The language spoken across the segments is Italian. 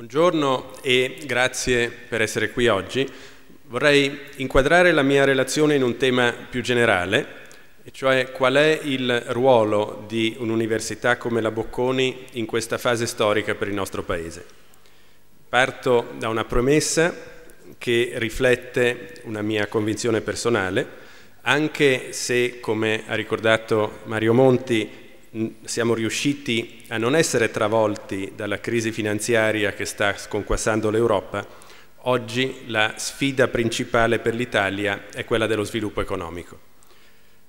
Buongiorno e grazie per essere qui oggi. Vorrei inquadrare la mia relazione in un tema più generale, e cioè qual è il ruolo di un'università come la Bocconi in questa fase storica per il nostro Paese. Parto da una promessa che riflette una mia convinzione personale, anche se, come ha ricordato Mario Monti, siamo riusciti a non essere travolti dalla crisi finanziaria che sta sconquassando l'Europa, oggi la sfida principale per l'Italia è quella dello sviluppo economico.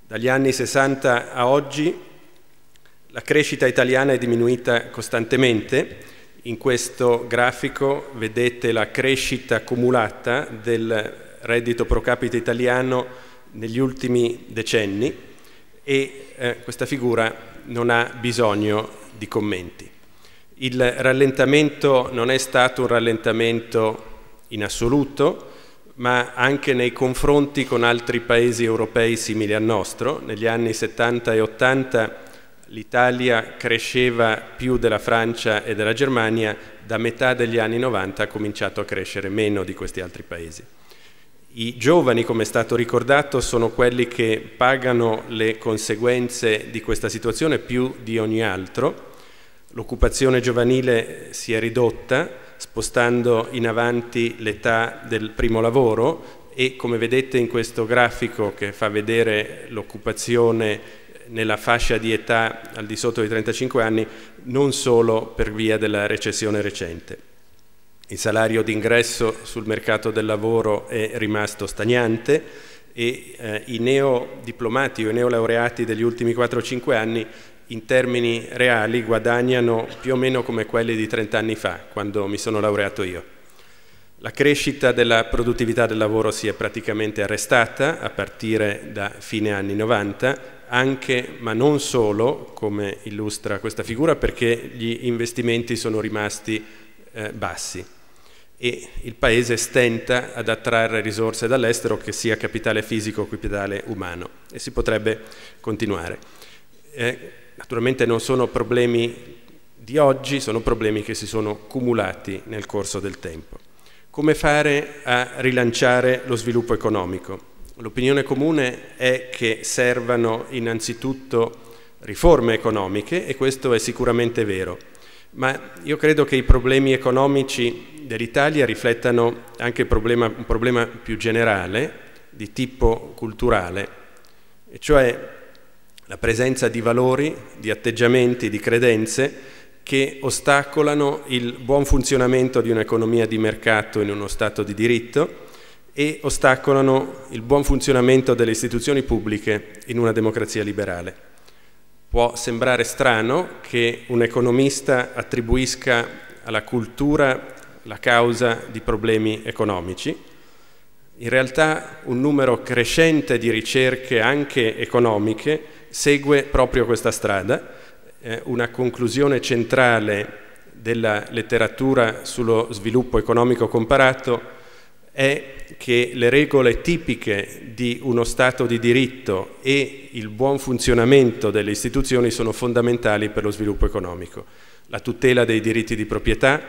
Dagli anni 60 a oggi la crescita italiana è diminuita costantemente. In questo grafico vedete la crescita cumulata del reddito pro capite italiano negli ultimi decenni e eh, questa figura non ha bisogno di commenti. Il rallentamento non è stato un rallentamento in assoluto, ma anche nei confronti con altri paesi europei simili al nostro. Negli anni 70 e 80 l'Italia cresceva più della Francia e della Germania, da metà degli anni 90 ha cominciato a crescere meno di questi altri paesi. I giovani, come è stato ricordato, sono quelli che pagano le conseguenze di questa situazione più di ogni altro. L'occupazione giovanile si è ridotta, spostando in avanti l'età del primo lavoro e come vedete in questo grafico che fa vedere l'occupazione nella fascia di età al di sotto dei 35 anni, non solo per via della recessione recente. Il salario d'ingresso sul mercato del lavoro è rimasto stagnante e eh, i neodiplomati o i neolaureati degli ultimi 4-5 anni in termini reali guadagnano più o meno come quelli di 30 anni fa, quando mi sono laureato io. La crescita della produttività del lavoro si è praticamente arrestata a partire da fine anni 90, anche ma non solo, come illustra questa figura, perché gli investimenti sono rimasti eh, bassi e il Paese stenta ad attrarre risorse dall'estero, che sia capitale fisico o capitale umano, e si potrebbe continuare. Eh, naturalmente non sono problemi di oggi, sono problemi che si sono cumulati nel corso del tempo. Come fare a rilanciare lo sviluppo economico? L'opinione comune è che servano innanzitutto riforme economiche e questo è sicuramente vero ma io credo che i problemi economici dell'Italia riflettano anche problema, un problema più generale di tipo culturale, e cioè la presenza di valori, di atteggiamenti, di credenze che ostacolano il buon funzionamento di un'economia di mercato in uno Stato di diritto e ostacolano il buon funzionamento delle istituzioni pubbliche in una democrazia liberale. Può sembrare strano che un economista attribuisca alla cultura la causa di problemi economici. In realtà un numero crescente di ricerche anche economiche segue proprio questa strada. Eh, una conclusione centrale della letteratura sullo sviluppo economico comparato è che le regole tipiche di uno Stato di diritto e il buon funzionamento delle istituzioni sono fondamentali per lo sviluppo economico. La tutela dei diritti di proprietà,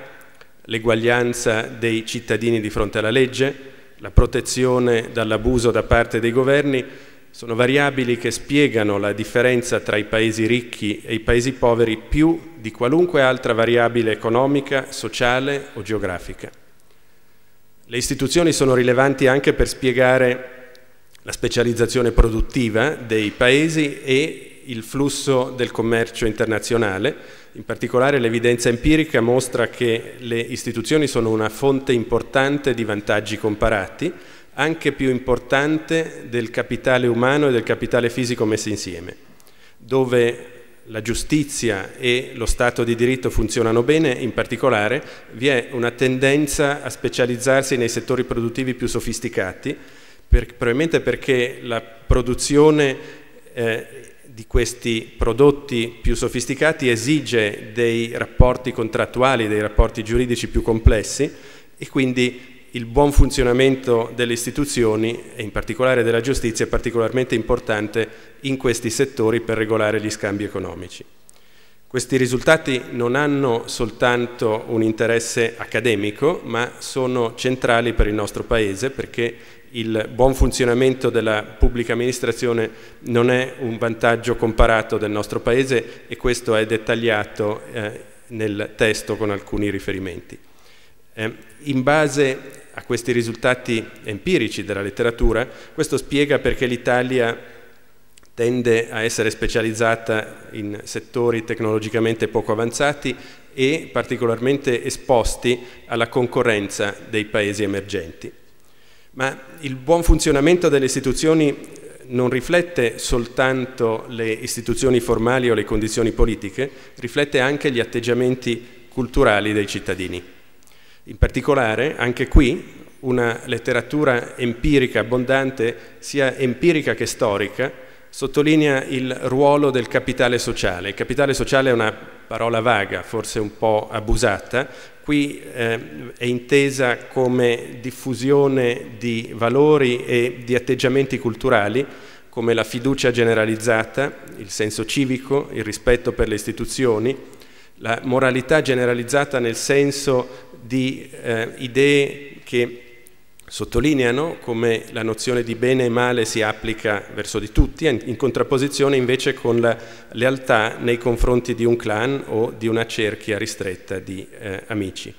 l'eguaglianza dei cittadini di fronte alla legge, la protezione dall'abuso da parte dei governi sono variabili che spiegano la differenza tra i paesi ricchi e i paesi poveri più di qualunque altra variabile economica, sociale o geografica. Le istituzioni sono rilevanti anche per spiegare la specializzazione produttiva dei paesi e il flusso del commercio internazionale. In particolare l'evidenza empirica mostra che le istituzioni sono una fonte importante di vantaggi comparati, anche più importante del capitale umano e del capitale fisico messi insieme, dove la giustizia e lo Stato di diritto funzionano bene, in particolare vi è una tendenza a specializzarsi nei settori produttivi più sofisticati, per, probabilmente perché la produzione eh, di questi prodotti più sofisticati esige dei rapporti contrattuali, dei rapporti giuridici più complessi e quindi il buon funzionamento delle istituzioni e in particolare della giustizia è particolarmente importante in questi settori per regolare gli scambi economici. Questi risultati non hanno soltanto un interesse accademico, ma sono centrali per il nostro Paese perché il buon funzionamento della pubblica amministrazione non è un vantaggio comparato del nostro Paese e questo è dettagliato eh, nel testo con alcuni riferimenti. Eh, in base a questi risultati empirici della letteratura, questo spiega perché l'Italia tende a essere specializzata in settori tecnologicamente poco avanzati e particolarmente esposti alla concorrenza dei paesi emergenti. Ma il buon funzionamento delle istituzioni non riflette soltanto le istituzioni formali o le condizioni politiche, riflette anche gli atteggiamenti culturali dei cittadini. In particolare, anche qui, una letteratura empirica abbondante, sia empirica che storica, sottolinea il ruolo del capitale sociale. Il capitale sociale è una parola vaga, forse un po' abusata, qui eh, è intesa come diffusione di valori e di atteggiamenti culturali come la fiducia generalizzata, il senso civico, il rispetto per le istituzioni, la moralità generalizzata nel senso di eh, idee che sottolineano come la nozione di bene e male si applica verso di tutti, in contrapposizione invece con la lealtà nei confronti di un clan o di una cerchia ristretta di eh, amici.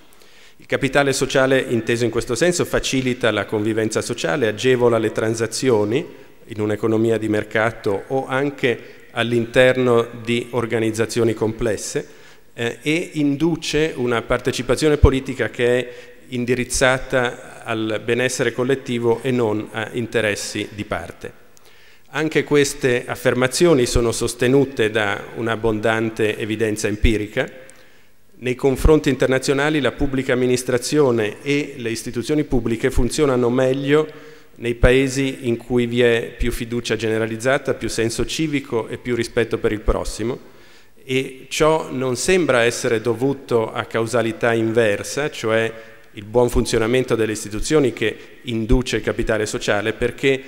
Il capitale sociale, inteso in questo senso, facilita la convivenza sociale, agevola le transazioni in un'economia di mercato o anche all'interno di organizzazioni complesse eh, e induce una partecipazione politica che è indirizzata al benessere collettivo e non a interessi di parte. Anche queste affermazioni sono sostenute da un'abbondante evidenza empirica. Nei confronti internazionali la pubblica amministrazione e le istituzioni pubbliche funzionano meglio nei paesi in cui vi è più fiducia generalizzata, più senso civico e più rispetto per il prossimo e ciò non sembra essere dovuto a causalità inversa, cioè il buon funzionamento delle istituzioni che induce il capitale sociale perché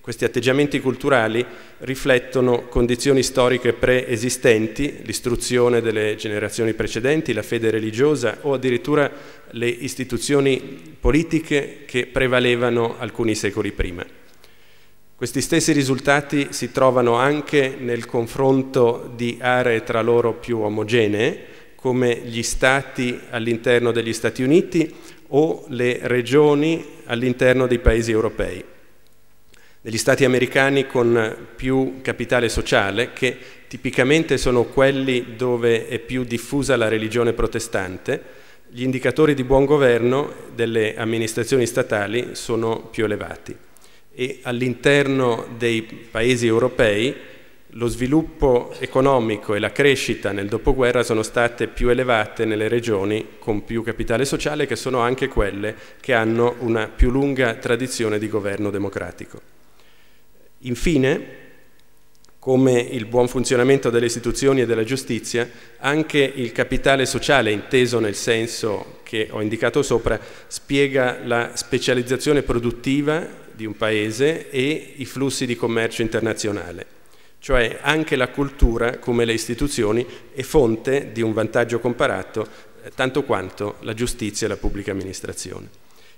questi atteggiamenti culturali riflettono condizioni storiche preesistenti, l'istruzione delle generazioni precedenti, la fede religiosa o addirittura le istituzioni politiche che prevalevano alcuni secoli prima. Questi stessi risultati si trovano anche nel confronto di aree tra loro più omogenee, come gli stati all'interno degli Stati Uniti o le regioni all'interno dei paesi europei. Negli stati americani con più capitale sociale, che tipicamente sono quelli dove è più diffusa la religione protestante, gli indicatori di buon governo delle amministrazioni statali sono più elevati e all'interno dei paesi europei lo sviluppo economico e la crescita nel dopoguerra sono state più elevate nelle regioni con più capitale sociale che sono anche quelle che hanno una più lunga tradizione di governo democratico. Infine, come il buon funzionamento delle istituzioni e della giustizia, anche il capitale sociale, inteso nel senso che ho indicato sopra, spiega la specializzazione produttiva di un paese e i flussi di commercio internazionale cioè anche la cultura, come le istituzioni, è fonte di un vantaggio comparato eh, tanto quanto la giustizia e la pubblica amministrazione.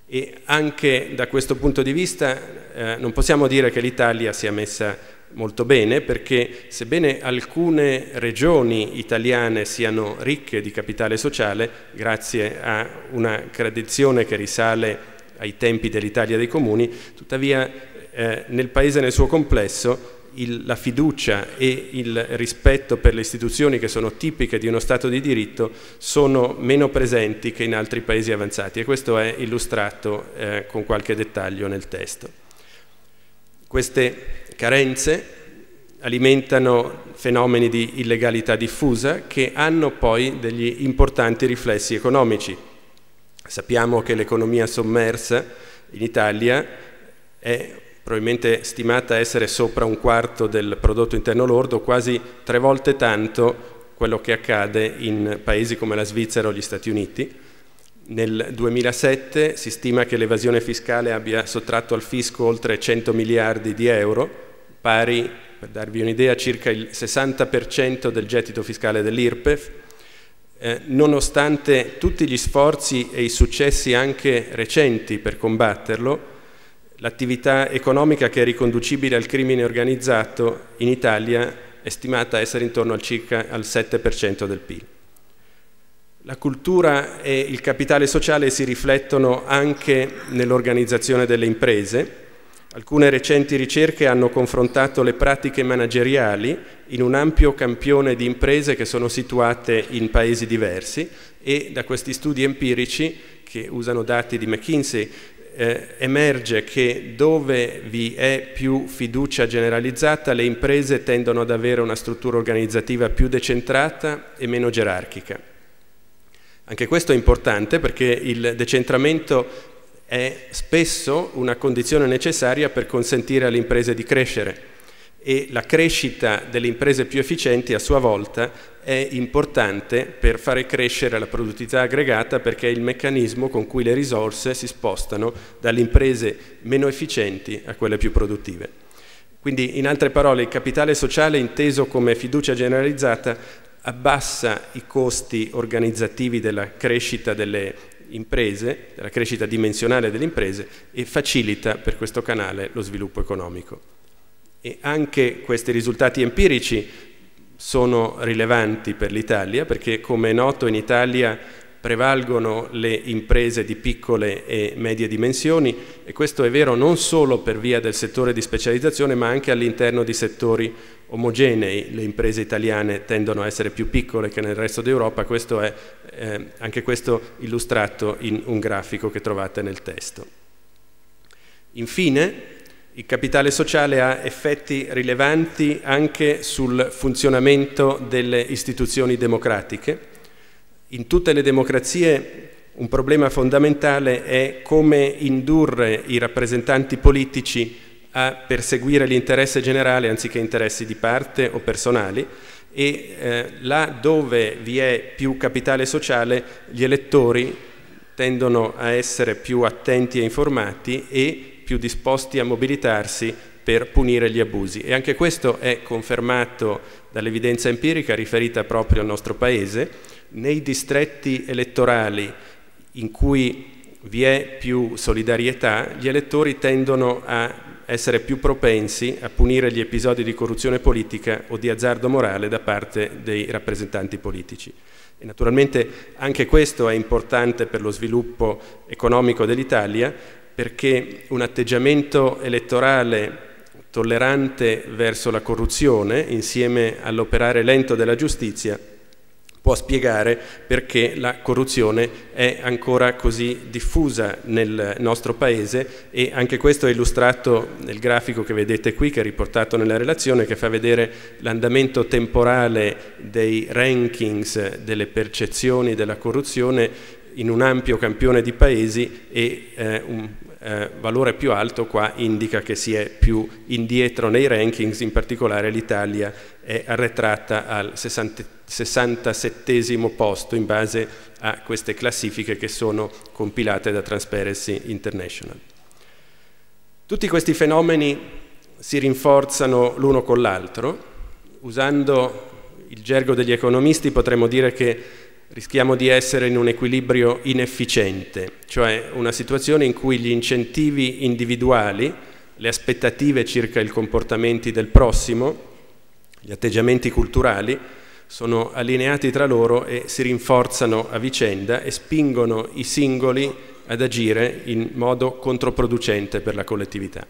E anche da questo punto di vista eh, non possiamo dire che l'Italia sia messa molto bene perché sebbene alcune regioni italiane siano ricche di capitale sociale, grazie a una tradizione che risale ai tempi dell'Italia dei comuni, tuttavia eh, nel paese nel suo complesso il, la fiducia e il rispetto per le istituzioni che sono tipiche di uno Stato di diritto sono meno presenti che in altri paesi avanzati e questo è illustrato eh, con qualche dettaglio nel testo. Queste carenze alimentano fenomeni di illegalità diffusa che hanno poi degli importanti riflessi economici. Sappiamo che l'economia sommersa in Italia è probabilmente stimata essere sopra un quarto del prodotto interno lordo, quasi tre volte tanto quello che accade in paesi come la Svizzera o gli Stati Uniti. Nel 2007 si stima che l'evasione fiscale abbia sottratto al fisco oltre 100 miliardi di euro, pari per darvi un'idea circa il 60% del gettito fiscale dell'IRPEF, eh, nonostante tutti gli sforzi e i successi anche recenti per combatterlo, l'attività economica che è riconducibile al crimine organizzato in Italia è stimata essere intorno al circa al 7% del PIL. La cultura e il capitale sociale si riflettono anche nell'organizzazione delle imprese. Alcune recenti ricerche hanno confrontato le pratiche manageriali in un ampio campione di imprese che sono situate in paesi diversi e da questi studi empirici che usano dati di McKinsey eh, emerge che dove vi è più fiducia generalizzata le imprese tendono ad avere una struttura organizzativa più decentrata e meno gerarchica. Anche questo è importante perché il decentramento è spesso una condizione necessaria per consentire alle imprese di crescere e la crescita delle imprese più efficienti a sua volta è importante per fare crescere la produttività aggregata perché è il meccanismo con cui le risorse si spostano dalle imprese meno efficienti a quelle più produttive. Quindi in altre parole il capitale sociale inteso come fiducia generalizzata abbassa i costi organizzativi della crescita delle imprese, della crescita dimensionale delle imprese e facilita per questo canale lo sviluppo economico. E anche questi risultati empirici sono rilevanti per l'Italia perché come è noto in Italia prevalgono le imprese di piccole e medie dimensioni e questo è vero non solo per via del settore di specializzazione ma anche all'interno di settori omogenei, le imprese italiane tendono a essere più piccole che nel resto d'Europa, questo è eh, anche questo illustrato in un grafico che trovate nel testo. Infine, il capitale sociale ha effetti rilevanti anche sul funzionamento delle istituzioni democratiche. In tutte le democrazie un problema fondamentale è come indurre i rappresentanti politici a perseguire l'interesse generale anziché interessi di parte o personali e eh, là dove vi è più capitale sociale gli elettori tendono a essere più attenti e informati e più disposti a mobilitarsi per punire gli abusi e anche questo è confermato dall'evidenza empirica riferita proprio al nostro Paese. Nei distretti elettorali in cui vi è più solidarietà, gli elettori tendono a essere più propensi a punire gli episodi di corruzione politica o di azzardo morale da parte dei rappresentanti politici. E naturalmente anche questo è importante per lo sviluppo economico dell'Italia perché un atteggiamento elettorale tollerante verso la corruzione insieme all'operare lento della giustizia può spiegare perché la corruzione è ancora così diffusa nel nostro paese e anche questo è illustrato nel grafico che vedete qui, che è riportato nella relazione, che fa vedere l'andamento temporale dei rankings delle percezioni della corruzione in un ampio campione di paesi e eh, un eh, valore più alto qua indica che si è più indietro nei rankings, in particolare l'Italia è arretrata al 67 posto in base a queste classifiche che sono compilate da Transparency International. Tutti questi fenomeni si rinforzano l'uno con l'altro, usando il gergo degli economisti potremmo dire che rischiamo di essere in un equilibrio inefficiente, cioè una situazione in cui gli incentivi individuali, le aspettative circa i comportamenti del prossimo, gli atteggiamenti culturali, sono allineati tra loro e si rinforzano a vicenda e spingono i singoli ad agire in modo controproducente per la collettività.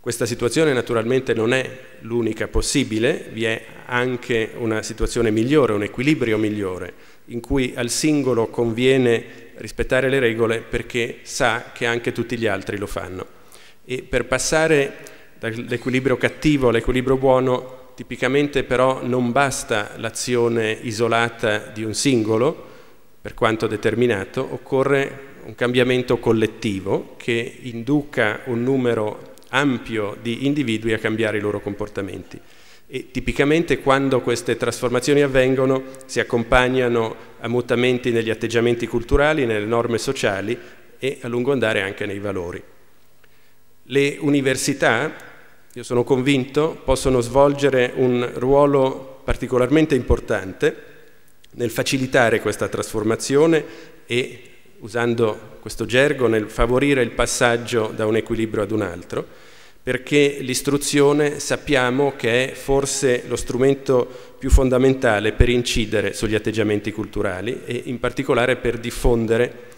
Questa situazione naturalmente non è l'unica possibile, vi è anche una situazione migliore, un equilibrio migliore, in cui al singolo conviene rispettare le regole perché sa che anche tutti gli altri lo fanno. E per passare dall'equilibrio cattivo all'equilibrio buono, tipicamente però non basta l'azione isolata di un singolo, per quanto determinato, occorre un cambiamento collettivo che induca un numero ampio di individui a cambiare i loro comportamenti. E tipicamente quando queste trasformazioni avvengono si accompagnano a mutamenti negli atteggiamenti culturali, nelle norme sociali e a lungo andare anche nei valori. Le università io sono convinto, possono svolgere un ruolo particolarmente importante nel facilitare questa trasformazione e, usando questo gergo, nel favorire il passaggio da un equilibrio ad un altro, perché l'istruzione sappiamo che è forse lo strumento più fondamentale per incidere sugli atteggiamenti culturali e in particolare per diffondere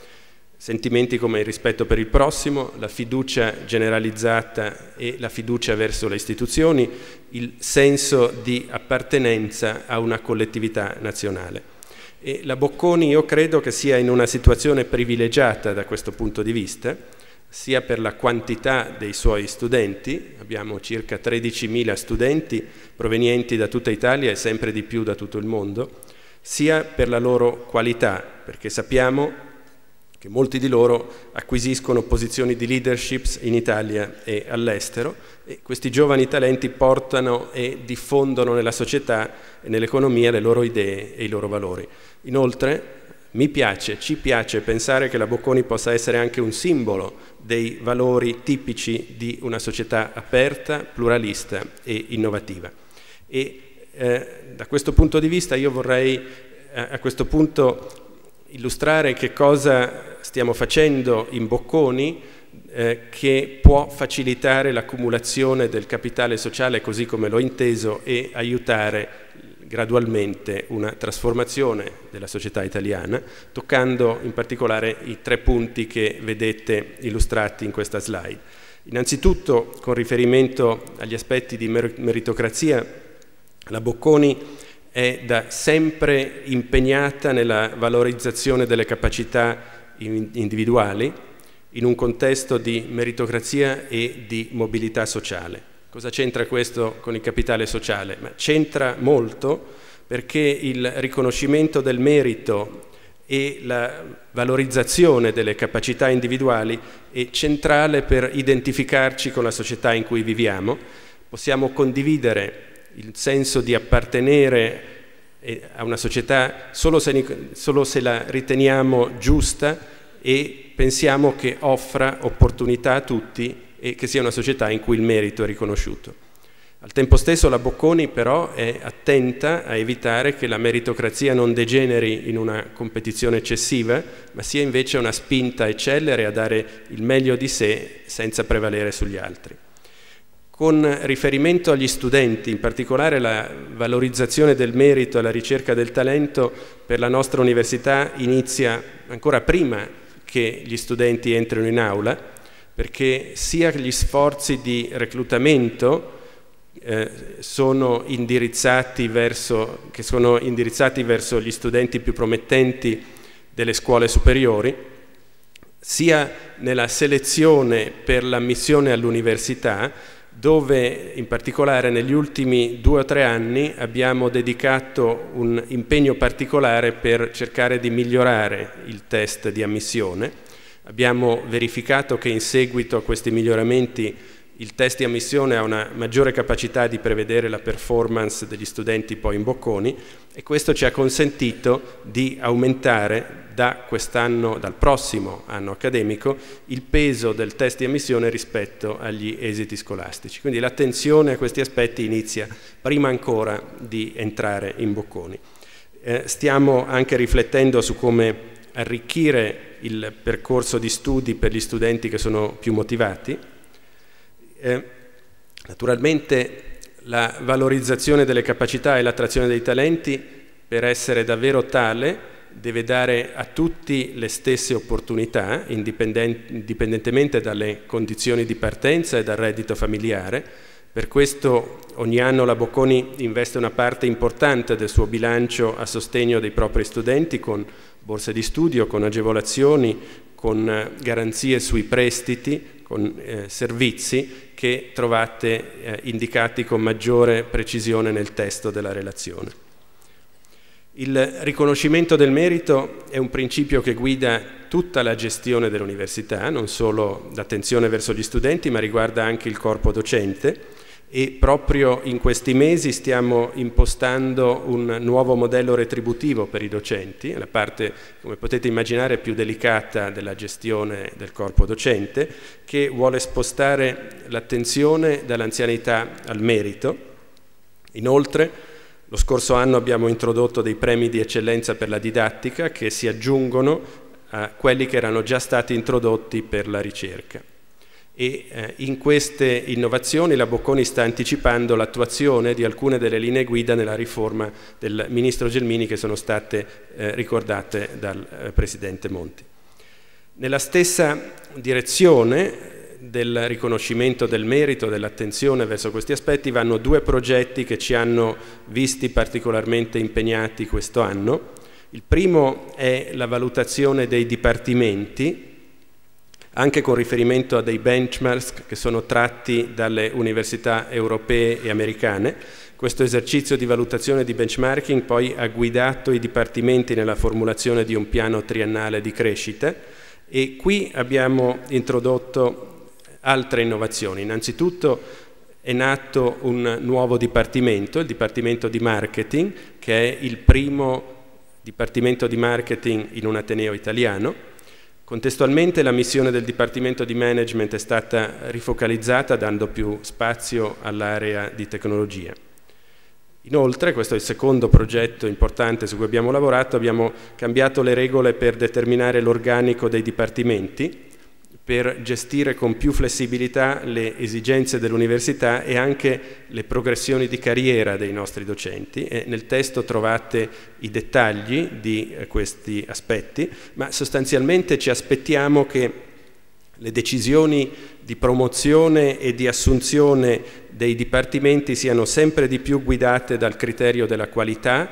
sentimenti come il rispetto per il prossimo, la fiducia generalizzata e la fiducia verso le istituzioni, il senso di appartenenza a una collettività nazionale. E la Bocconi io credo che sia in una situazione privilegiata da questo punto di vista, sia per la quantità dei suoi studenti, abbiamo circa 13.000 studenti provenienti da tutta Italia e sempre di più da tutto il mondo, sia per la loro qualità, perché sappiamo che molti di loro acquisiscono posizioni di leadership in Italia e all'estero e questi giovani talenti portano e diffondono nella società e nell'economia le loro idee e i loro valori. Inoltre mi piace, ci piace pensare che la Bocconi possa essere anche un simbolo dei valori tipici di una società aperta, pluralista e innovativa. E eh, da questo punto di vista io vorrei eh, a questo punto illustrare che cosa stiamo facendo in Bocconi eh, che può facilitare l'accumulazione del capitale sociale così come l'ho inteso e aiutare gradualmente una trasformazione della società italiana, toccando in particolare i tre punti che vedete illustrati in questa slide. Innanzitutto, con riferimento agli aspetti di meritocrazia, la Bocconi è da sempre impegnata nella valorizzazione delle capacità individuali in un contesto di meritocrazia e di mobilità sociale. Cosa c'entra questo con il capitale sociale? c'entra molto perché il riconoscimento del merito e la valorizzazione delle capacità individuali è centrale per identificarci con la società in cui viviamo. Possiamo condividere il senso di appartenere eh, a una società solo se, solo se la riteniamo giusta e pensiamo che offra opportunità a tutti e che sia una società in cui il merito è riconosciuto. Al tempo stesso la Bocconi però è attenta a evitare che la meritocrazia non degeneri in una competizione eccessiva, ma sia invece una spinta a eccellere, a dare il meglio di sé senza prevalere sugli altri. Con riferimento agli studenti, in particolare la valorizzazione del merito e la ricerca del talento per la nostra università inizia ancora prima che gli studenti entrino in aula, perché sia gli sforzi di reclutamento eh, sono verso, che sono indirizzati verso gli studenti più promettenti delle scuole superiori, sia nella selezione per l'ammissione all'università, dove in particolare negli ultimi due o tre anni abbiamo dedicato un impegno particolare per cercare di migliorare il test di ammissione. Abbiamo verificato che in seguito a questi miglioramenti il test di ammissione ha una maggiore capacità di prevedere la performance degli studenti poi in bocconi e questo ci ha consentito di aumentare da quest'anno, dal prossimo anno accademico, il peso del test di ammissione rispetto agli esiti scolastici. Quindi l'attenzione a questi aspetti inizia prima ancora di entrare in bocconi. Eh, stiamo anche riflettendo su come arricchire il percorso di studi per gli studenti che sono più motivati, eh, naturalmente la valorizzazione delle capacità e l'attrazione dei talenti per essere davvero tale deve dare a tutti le stesse opportunità, indipendentemente dalle condizioni di partenza e dal reddito familiare. Per questo ogni anno la Bocconi investe una parte importante del suo bilancio a sostegno dei propri studenti con borse di studio, con agevolazioni, con eh, garanzie sui prestiti, con eh, servizi che trovate eh, indicati con maggiore precisione nel testo della relazione. Il riconoscimento del merito è un principio che guida tutta la gestione dell'università, non solo l'attenzione verso gli studenti, ma riguarda anche il corpo docente e proprio in questi mesi stiamo impostando un nuovo modello retributivo per i docenti, la parte, come potete immaginare, più delicata della gestione del corpo docente, che vuole spostare l'attenzione dall'anzianità al merito. Inoltre, lo scorso anno abbiamo introdotto dei premi di eccellenza per la didattica che si aggiungono a quelli che erano già stati introdotti per la ricerca e eh, in queste innovazioni la Bocconi sta anticipando l'attuazione di alcune delle linee guida nella riforma del Ministro Gelmini che sono state eh, ricordate dal eh, Presidente Monti. Nella stessa direzione del riconoscimento del merito, dell'attenzione verso questi aspetti vanno due progetti che ci hanno visti particolarmente impegnati questo anno. Il primo è la valutazione dei dipartimenti anche con riferimento a dei benchmark che sono tratti dalle università europee e americane. Questo esercizio di valutazione di benchmarking poi ha guidato i dipartimenti nella formulazione di un piano triennale di crescita e qui abbiamo introdotto altre innovazioni. Innanzitutto è nato un nuovo dipartimento, il Dipartimento di Marketing, che è il primo dipartimento di marketing in un Ateneo italiano Contestualmente la missione del Dipartimento di Management è stata rifocalizzata dando più spazio all'area di tecnologia. Inoltre, questo è il secondo progetto importante su cui abbiamo lavorato, abbiamo cambiato le regole per determinare l'organico dei dipartimenti per gestire con più flessibilità le esigenze dell'università e anche le progressioni di carriera dei nostri docenti. E nel testo trovate i dettagli di eh, questi aspetti, ma sostanzialmente ci aspettiamo che le decisioni di promozione e di assunzione dei dipartimenti siano sempre di più guidate dal criterio della qualità,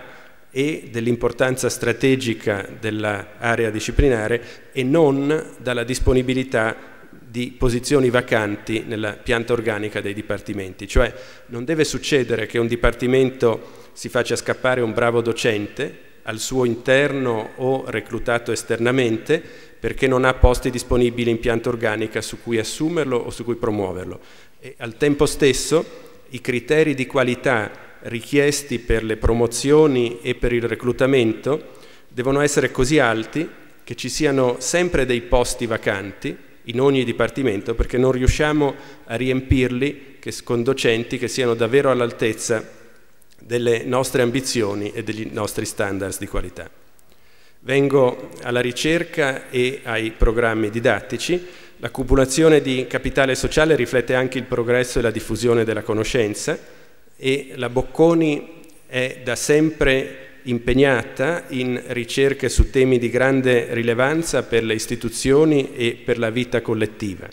e dell'importanza strategica dell'area disciplinare e non dalla disponibilità di posizioni vacanti nella pianta organica dei dipartimenti. Cioè non deve succedere che un dipartimento si faccia scappare un bravo docente al suo interno o reclutato esternamente perché non ha posti disponibili in pianta organica su cui assumerlo o su cui promuoverlo. E al tempo stesso i criteri di qualità richiesti per le promozioni e per il reclutamento devono essere così alti che ci siano sempre dei posti vacanti in ogni dipartimento perché non riusciamo a riempirli con docenti che siano davvero all'altezza delle nostre ambizioni e degli nostri standards di qualità. Vengo alla ricerca e ai programmi didattici. L'accumulazione di capitale sociale riflette anche il progresso e la diffusione della conoscenza e la Bocconi è da sempre impegnata in ricerche su temi di grande rilevanza per le istituzioni e per la vita collettiva.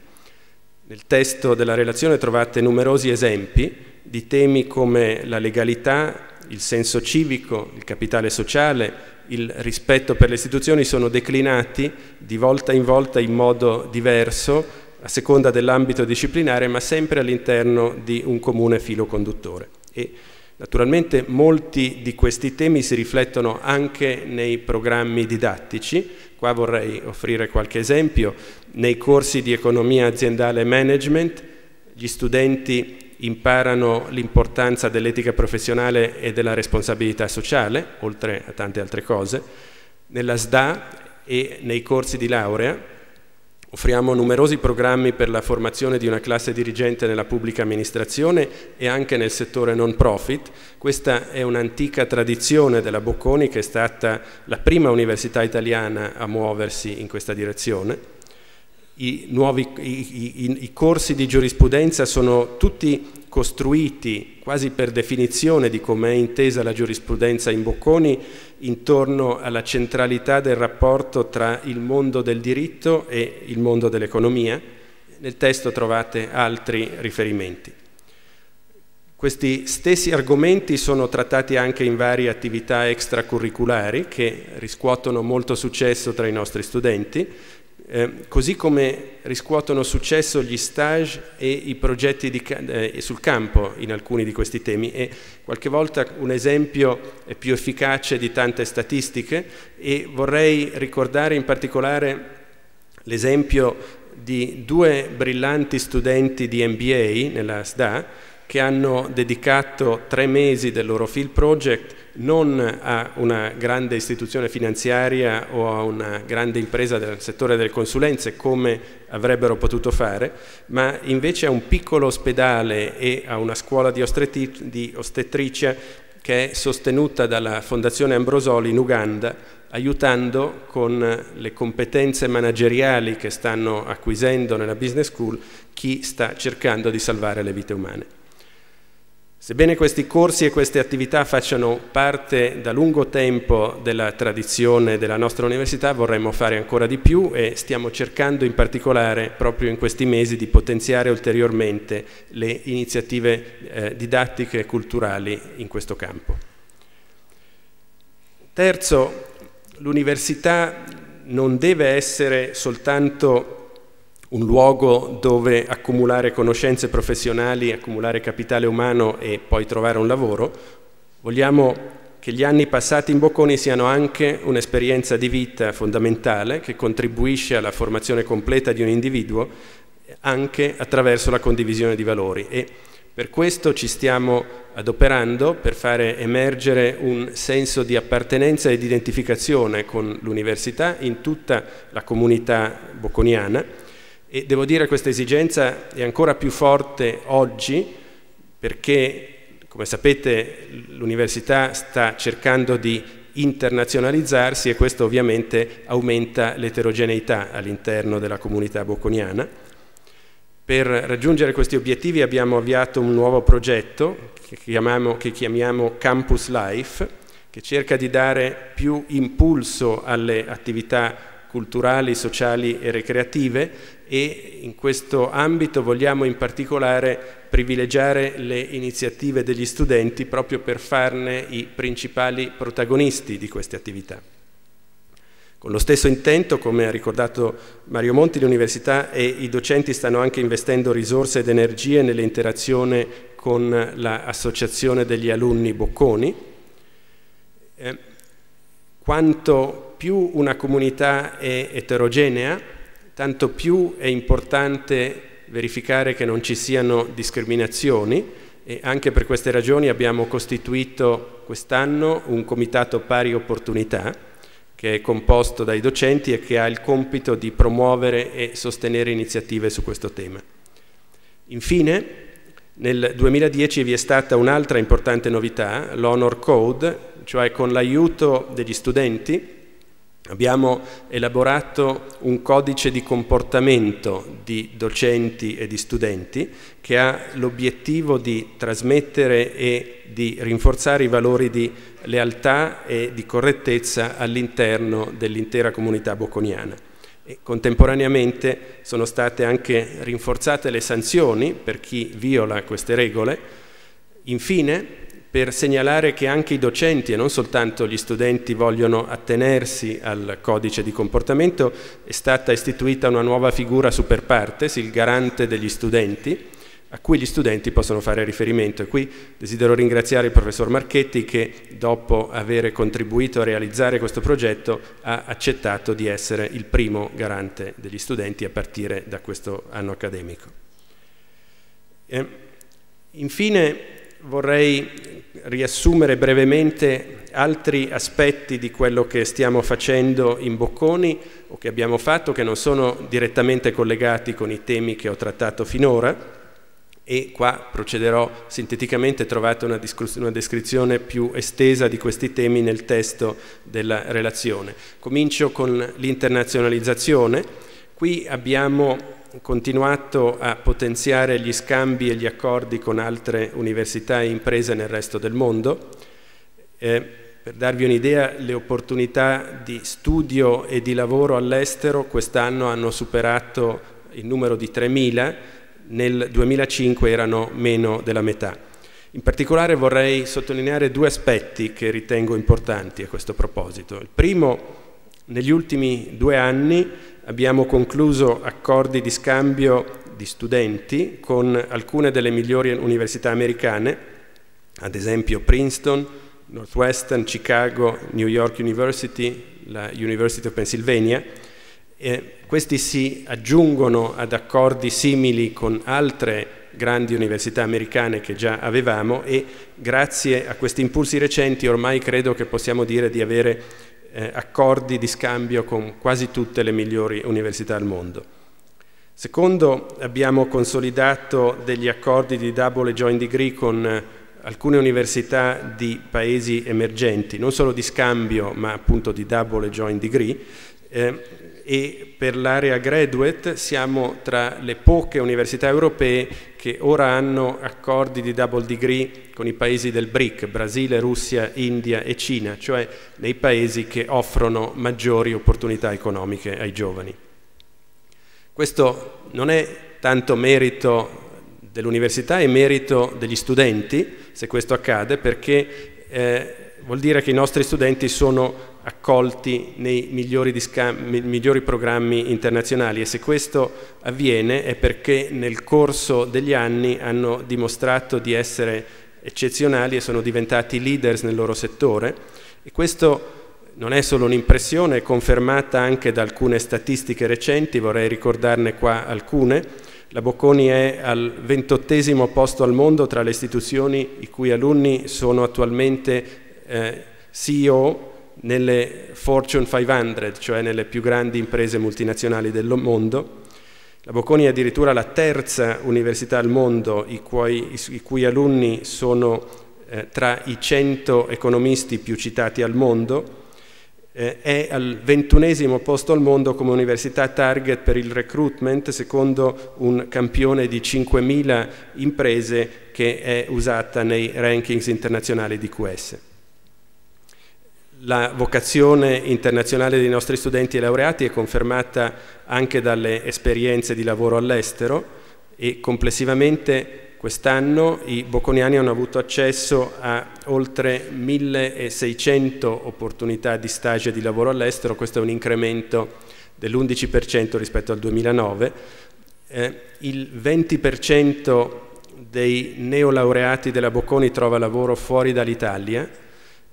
Nel testo della relazione trovate numerosi esempi di temi come la legalità, il senso civico, il capitale sociale, il rispetto per le istituzioni sono declinati di volta in volta in modo diverso a seconda dell'ambito disciplinare, ma sempre all'interno di un comune filo conduttore. E naturalmente molti di questi temi si riflettono anche nei programmi didattici. Qua vorrei offrire qualche esempio. Nei corsi di economia aziendale e management gli studenti imparano l'importanza dell'etica professionale e della responsabilità sociale, oltre a tante altre cose. Nella SDA e nei corsi di laurea Offriamo numerosi programmi per la formazione di una classe dirigente nella pubblica amministrazione e anche nel settore non profit. Questa è un'antica tradizione della Bocconi che è stata la prima università italiana a muoversi in questa direzione. I, nuovi, i, i, i corsi di giurisprudenza sono tutti costruiti quasi per definizione di come è intesa la giurisprudenza in Bocconi intorno alla centralità del rapporto tra il mondo del diritto e il mondo dell'economia. Nel testo trovate altri riferimenti. Questi stessi argomenti sono trattati anche in varie attività extracurriculari che riscuotono molto successo tra i nostri studenti, eh, così come riscuotono successo gli stage e i progetti di, eh, sul campo in alcuni di questi temi. E qualche volta un esempio è più efficace di tante statistiche. E vorrei ricordare in particolare l'esempio di due brillanti studenti di MBA nella SDA che hanno dedicato tre mesi del loro field project non a una grande istituzione finanziaria o a una grande impresa del settore delle consulenze come avrebbero potuto fare, ma invece a un piccolo ospedale e a una scuola di, di ostetricia che è sostenuta dalla Fondazione Ambrosoli in Uganda, aiutando con le competenze manageriali che stanno acquisendo nella business school chi sta cercando di salvare le vite umane. Sebbene questi corsi e queste attività facciano parte da lungo tempo della tradizione della nostra università, vorremmo fare ancora di più e stiamo cercando in particolare proprio in questi mesi di potenziare ulteriormente le iniziative eh, didattiche e culturali in questo campo. Terzo, l'università non deve essere soltanto un luogo dove accumulare conoscenze professionali, accumulare capitale umano e poi trovare un lavoro, vogliamo che gli anni passati in Bocconi siano anche un'esperienza di vita fondamentale che contribuisce alla formazione completa di un individuo anche attraverso la condivisione di valori. E per questo ci stiamo adoperando per fare emergere un senso di appartenenza ed identificazione con l'università in tutta la comunità bocconiana e devo dire che questa esigenza è ancora più forte oggi perché, come sapete, l'università sta cercando di internazionalizzarsi e questo ovviamente aumenta l'eterogeneità all'interno della comunità bocconiana. Per raggiungere questi obiettivi abbiamo avviato un nuovo progetto che chiamiamo, che chiamiamo Campus Life, che cerca di dare più impulso alle attività culturali, sociali e recreative e in questo ambito vogliamo in particolare privilegiare le iniziative degli studenti proprio per farne i principali protagonisti di queste attività. Con lo stesso intento, come ha ricordato Mario Monti, l'università e i docenti stanno anche investendo risorse ed energie nell'interazione con l'associazione degli alunni Bocconi. Eh, quanto più una comunità è eterogenea, tanto più è importante verificare che non ci siano discriminazioni e anche per queste ragioni abbiamo costituito quest'anno un comitato pari opportunità che è composto dai docenti e che ha il compito di promuovere e sostenere iniziative su questo tema. Infine, nel 2010 vi è stata un'altra importante novità, l'Honor Code, cioè con l'aiuto degli studenti Abbiamo elaborato un codice di comportamento di docenti e di studenti che ha l'obiettivo di trasmettere e di rinforzare i valori di lealtà e di correttezza all'interno dell'intera comunità bocconiana. E contemporaneamente sono state anche rinforzate le sanzioni per chi viola queste regole. Infine, per segnalare che anche i docenti e non soltanto gli studenti vogliono attenersi al codice di comportamento, è stata istituita una nuova figura super partes, il garante degli studenti, a cui gli studenti possono fare riferimento. E qui desidero ringraziare il professor Marchetti che dopo aver contribuito a realizzare questo progetto ha accettato di essere il primo garante degli studenti a partire da questo anno accademico. E, infine vorrei riassumere brevemente altri aspetti di quello che stiamo facendo in Bocconi o che abbiamo fatto che non sono direttamente collegati con i temi che ho trattato finora e qua procederò sinteticamente, trovate una, una, descrizione più estesa di questi temi nel testo della relazione. Comincio con l'internazionalizzazione. Qui abbiamo continuato a potenziare gli scambi e gli accordi con altre università e imprese nel resto del mondo. Eh, per darvi un'idea, le opportunità di studio e di lavoro all'estero quest'anno hanno superato il numero di 3.000, nel 2005 erano meno della metà. In particolare vorrei sottolineare due aspetti che ritengo importanti a questo proposito. Il primo, negli ultimi due anni abbiamo concluso accordi di scambio di studenti con alcune delle migliori università americane, ad esempio Princeton, Northwestern, Chicago, New York University, la University of Pennsylvania. E questi si aggiungono ad accordi simili con altre grandi università americane che già avevamo e grazie a questi impulsi recenti ormai credo che possiamo dire di avere eh, accordi di scambio con quasi tutte le migliori università al mondo. Secondo, abbiamo consolidato degli accordi di double joint degree con eh, alcune università di paesi emergenti, non solo di scambio ma appunto di double joint degree, eh, e per l'area graduate siamo tra le poche università europee che ora hanno accordi di double degree con i paesi del BRIC, Brasile, Russia, India e Cina, cioè nei paesi che offrono maggiori opportunità economiche ai giovani. Questo non è tanto merito dell'università, è merito degli studenti, se questo accade, perché eh, vuol dire che i nostri studenti sono accolti nei migliori, migliori, programmi internazionali e se questo avviene è perché nel corso degli anni hanno dimostrato di essere eccezionali e sono diventati leaders nel loro settore e questo non è solo un'impressione, è confermata anche da alcune statistiche recenti, vorrei ricordarne qua alcune. La Bocconi è al ventottesimo posto al mondo tra le istituzioni i cui alunni sono attualmente eh, CEO nelle Fortune 500, cioè nelle più grandi imprese multinazionali del mondo. La Bocconi è addirittura la terza università al mondo i cui, i cui alunni sono eh, tra i 100 economisti più citati al mondo. Eh, è al ventunesimo posto al mondo come università target per il recruitment secondo un campione di 5.000 imprese che è usata nei rankings internazionali di QS la vocazione internazionale dei nostri studenti e laureati è confermata anche dalle esperienze di lavoro all'estero e complessivamente quest'anno i bocconiani hanno avuto accesso a oltre 1600 opportunità di stage di lavoro all'estero, questo è un incremento dell'11% rispetto al 2009. Eh, il 20% dei neolaureati della Bocconi trova lavoro fuori dall'Italia,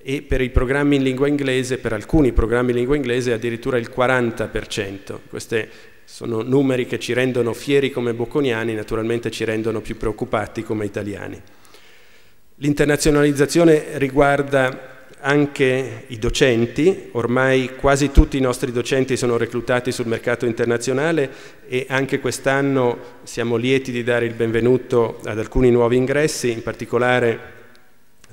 e per i programmi in lingua inglese, per alcuni programmi in lingua inglese addirittura il 40%. Questi sono numeri che ci rendono fieri come bocconiani, naturalmente ci rendono più preoccupati come italiani. L'internazionalizzazione riguarda anche i docenti, ormai quasi tutti i nostri docenti sono reclutati sul mercato internazionale e anche quest'anno siamo lieti di dare il benvenuto ad alcuni nuovi ingressi, in particolare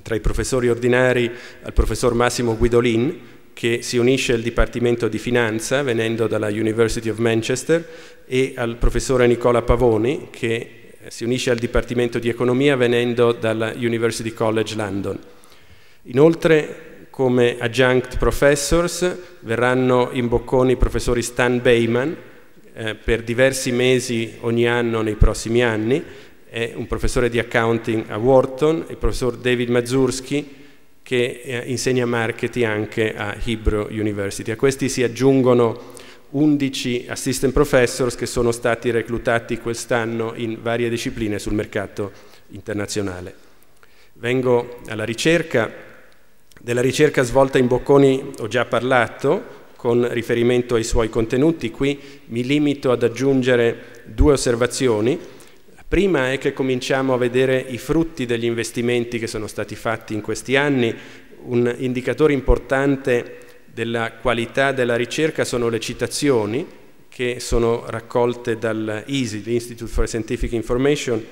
tra i professori ordinari al professor Massimo Guidolin, che si unisce al Dipartimento di Finanza, venendo dalla University of Manchester, e al professore Nicola Pavoni, che si unisce al Dipartimento di Economia, venendo dalla University College London. Inoltre, come adjunct professors, verranno in bocconi i professori Stan Bayman eh, per diversi mesi ogni anno nei prossimi anni, è un professore di accounting a Wharton, il professor David Mazurski, che eh, insegna marketing anche a Hebrew University. A questi si aggiungono 11 assistant professors che sono stati reclutati quest'anno in varie discipline sul mercato internazionale. Vengo alla ricerca. Della ricerca svolta in Bocconi ho già parlato con riferimento ai suoi contenuti. Qui mi limito ad aggiungere due osservazioni. Prima è che cominciamo a vedere i frutti degli investimenti che sono stati fatti in questi anni. Un indicatore importante della qualità della ricerca sono le citazioni che sono raccolte dall'ISI, l'Institute for Scientific Information,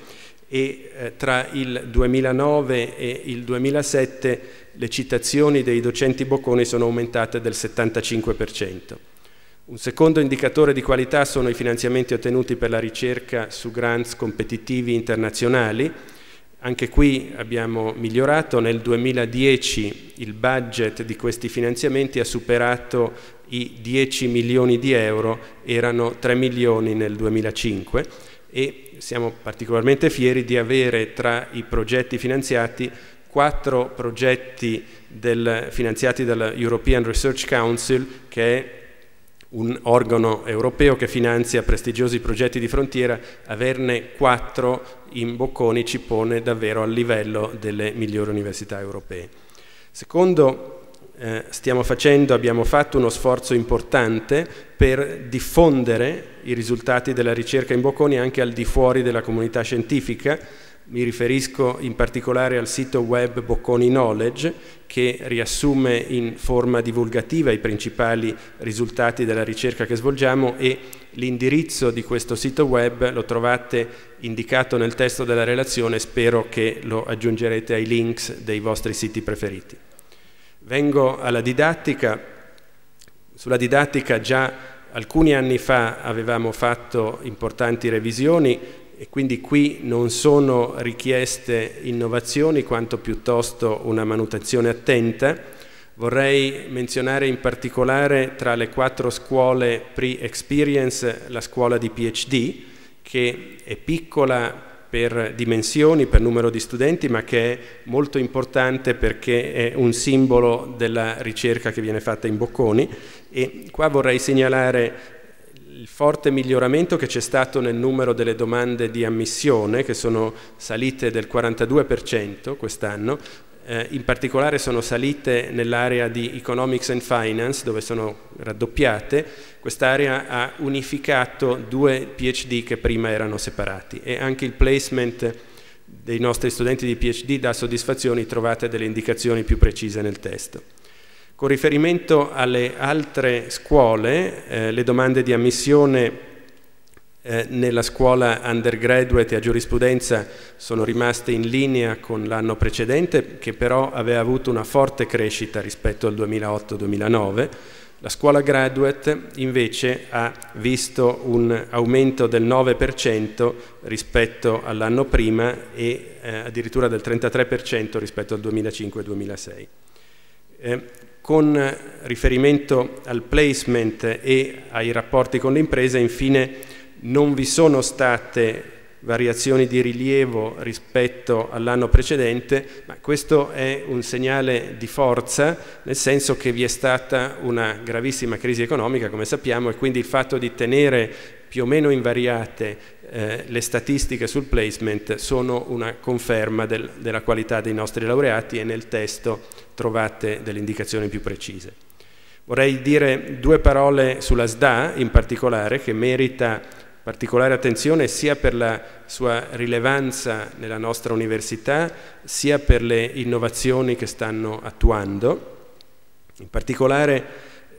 e eh, tra il 2009 e il 2007 le citazioni dei docenti bocconi sono aumentate del 75%. Un secondo indicatore di qualità sono i finanziamenti ottenuti per la ricerca su grants competitivi internazionali. Anche qui abbiamo migliorato, nel 2010 il budget di questi finanziamenti ha superato i 10 milioni di euro, erano 3 milioni nel 2005 e siamo particolarmente fieri di avere tra i progetti finanziati quattro progetti del, finanziati dalla European Research Council che è un organo europeo che finanzia prestigiosi progetti di frontiera, averne quattro in Bocconi ci pone davvero al livello delle migliori università europee. Secondo eh, stiamo facendo, abbiamo fatto uno sforzo importante per diffondere i risultati della ricerca in Bocconi anche al di fuori della comunità scientifica. Mi riferisco in particolare al sito web Bocconi Knowledge che riassume in forma divulgativa i principali risultati della ricerca che svolgiamo e l'indirizzo di questo sito web lo trovate indicato nel testo della relazione, spero che lo aggiungerete ai links dei vostri siti preferiti. Vengo alla didattica. Sulla didattica già alcuni anni fa avevamo fatto importanti revisioni e quindi qui non sono richieste innovazioni quanto piuttosto una manutenzione attenta. Vorrei menzionare in particolare tra le quattro scuole pre-experience la scuola di PhD che è piccola per dimensioni, per numero di studenti, ma che è molto importante perché è un simbolo della ricerca che viene fatta in Bocconi e qua vorrei segnalare il forte miglioramento che c'è stato nel numero delle domande di ammissione, che sono salite del 42% quest'anno, eh, in particolare sono salite nell'area di Economics and Finance, dove sono raddoppiate. Quest'area ha unificato due PhD che prima erano separati e anche il placement dei nostri studenti di PhD dà soddisfazioni, trovate delle indicazioni più precise nel testo. Con riferimento alle altre scuole, eh, le domande di ammissione eh, nella scuola undergraduate a giurisprudenza sono rimaste in linea con l'anno precedente, che però aveva avuto una forte crescita rispetto al 2008-2009. La scuola graduate invece ha visto un aumento del 9% rispetto all'anno prima e eh, addirittura del 33% rispetto al 2005-2006. Eh, con riferimento al placement e ai rapporti con le imprese, infine non vi sono state variazioni di rilievo rispetto all'anno precedente, ma questo è un segnale di forza, nel senso che vi è stata una gravissima crisi economica, come sappiamo, e quindi il fatto di tenere più o meno invariate eh, le statistiche sul placement sono una conferma del, della qualità dei nostri laureati e nel testo trovate delle indicazioni più precise. Vorrei dire due parole sulla SDA in particolare, che merita particolare attenzione sia per la sua rilevanza nella nostra università, sia per le innovazioni che stanno attuando. In particolare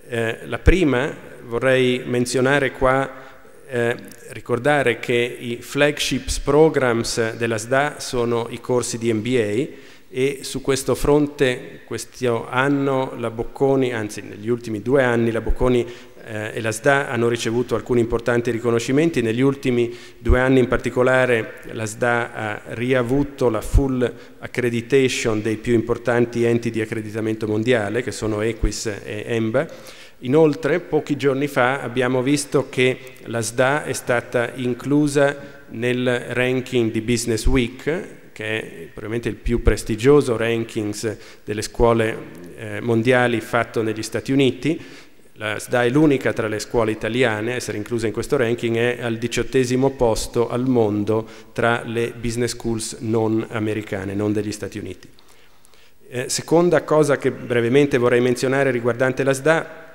eh, la prima vorrei menzionare qua, eh, ricordare che i flagships programs della SDA sono i corsi di MBA e su questo fronte questo anno la Bocconi, anzi negli ultimi due anni la Bocconi eh, e la SDA hanno ricevuto alcuni importanti riconoscimenti. Negli ultimi due anni in particolare la SDA ha riavuto la full accreditation dei più importanti enti di accreditamento mondiale, che sono Equis e EMBA. Inoltre, pochi giorni fa abbiamo visto che la SDA è stata inclusa nel ranking di Business Week, che è probabilmente il più prestigioso ranking delle scuole eh, mondiali fatto negli Stati Uniti, la SDA è l'unica tra le scuole italiane a essere inclusa in questo ranking, è al diciottesimo posto al mondo tra le business schools non americane, non degli Stati Uniti. Eh, seconda cosa che brevemente vorrei menzionare riguardante la SDA,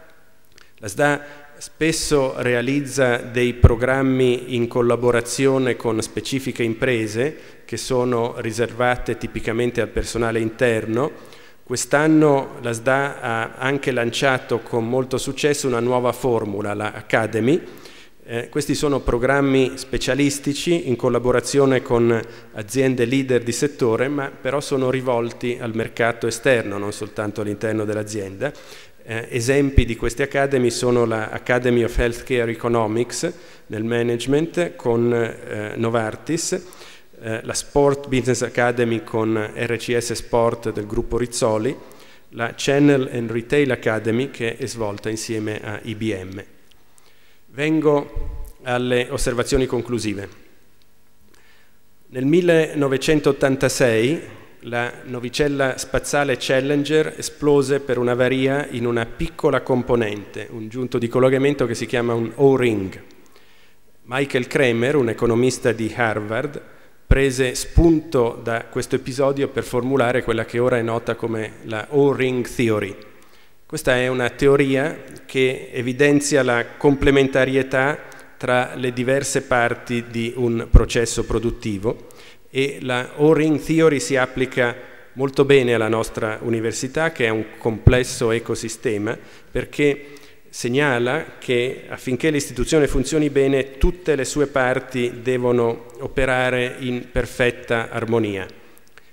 la SDA spesso realizza dei programmi in collaborazione con specifiche imprese che sono riservate tipicamente al personale interno, Quest'anno la SDA ha anche lanciato con molto successo una nuova formula, la Academy. Eh, questi sono programmi specialistici in collaborazione con aziende leader di settore, ma però sono rivolti al mercato esterno, non soltanto all'interno dell'azienda. Eh, esempi di queste Academy sono la Academy of Healthcare Economics nel management con eh, Novartis, eh, la Sport Business Academy con RCS Sport del gruppo Rizzoli, la Channel and Retail Academy che è svolta insieme a IBM. Vengo alle osservazioni conclusive. Nel 1986 la novicella spaziale Challenger esplose per un'avaria in una piccola componente, un giunto di collegamento che si chiama un O-ring. Michael Kramer, un economista di Harvard, prese spunto da questo episodio per formulare quella che ora è nota come la O-ring theory. Questa è una teoria che evidenzia la complementarietà tra le diverse parti di un processo produttivo e la O-Ring Theory si applica molto bene alla nostra università che è un complesso ecosistema perché segnala che affinché l'istituzione funzioni bene tutte le sue parti devono operare in perfetta armonia.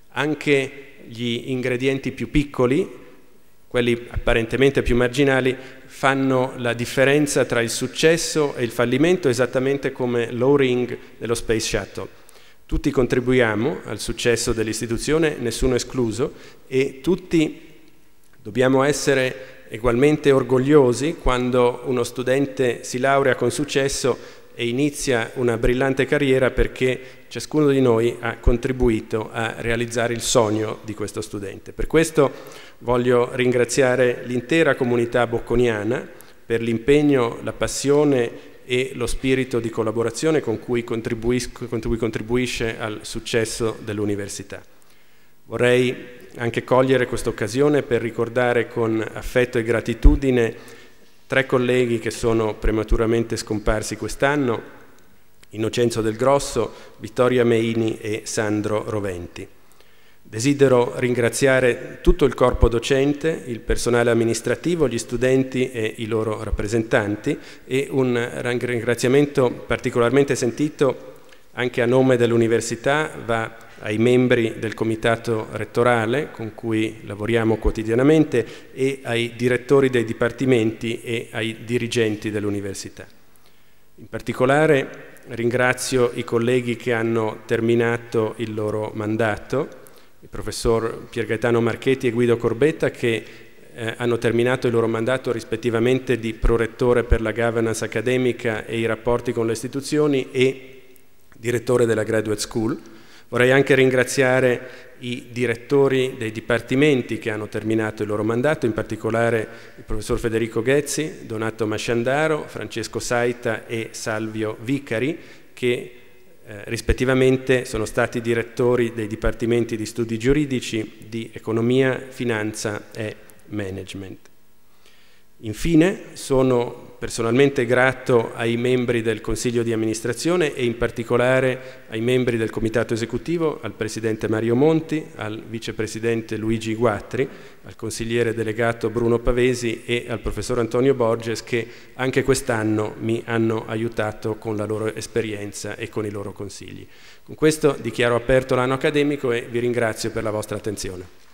Anche gli ingredienti più piccoli, quelli apparentemente più marginali, fanno la differenza tra il successo e il fallimento esattamente come l'O-Ring dello Space Shuttle. Tutti contribuiamo al successo dell'istituzione, nessuno escluso, e tutti dobbiamo essere ugualmente orgogliosi quando uno studente si laurea con successo e inizia una brillante carriera perché ciascuno di noi ha contribuito a realizzare il sogno di questo studente. Per questo voglio ringraziare l'intera comunità bocconiana per l'impegno, la passione e lo spirito di collaborazione con cui, cui contribuisce al successo dell'università. Vorrei anche cogliere questa occasione per ricordare con affetto e gratitudine tre colleghi che sono prematuramente scomparsi quest'anno, Innocenzo del Grosso, Vittoria Meini e Sandro Roventi. Desidero ringraziare tutto il corpo docente, il personale amministrativo, gli studenti e i loro rappresentanti e un ringraziamento particolarmente sentito anche a nome dell'università va ai membri del comitato rettorale con cui lavoriamo quotidianamente e ai direttori dei dipartimenti e ai dirigenti dell'università. In particolare ringrazio i colleghi che hanno terminato il loro mandato, il professor Piergaetano Marchetti e Guido Corbetta che eh, hanno terminato il loro mandato rispettivamente di prorettore per la governance accademica e i rapporti con le istituzioni e direttore della Graduate School. Vorrei anche ringraziare i direttori dei dipartimenti che hanno terminato il loro mandato, in particolare il professor Federico Ghezzi, Donato Masciandaro, Francesco Saita e Salvio Vicari, che eh, rispettivamente sono stati direttori dei dipartimenti di studi giuridici, di economia, finanza e management. Infine sono personalmente grato ai membri del Consiglio di amministrazione e in particolare ai membri del Comitato esecutivo, al Presidente Mario Monti, al Vicepresidente Luigi Guattri, al consigliere delegato Bruno Pavesi e al Professor Antonio Borges che anche quest'anno mi hanno aiutato con la loro esperienza e con i loro consigli. Con questo dichiaro aperto l'anno accademico e vi ringrazio per la vostra attenzione.